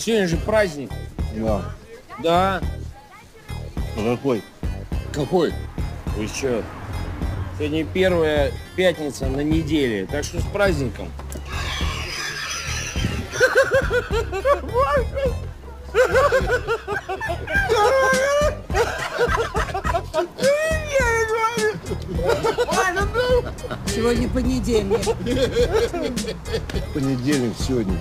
Сегодня же праздник. Да. Да. А Какой? Какой? Вы что? Сегодня первая пятница на неделе, так что с праздником. Ну сегодня понедельник. Понедельник сегодня.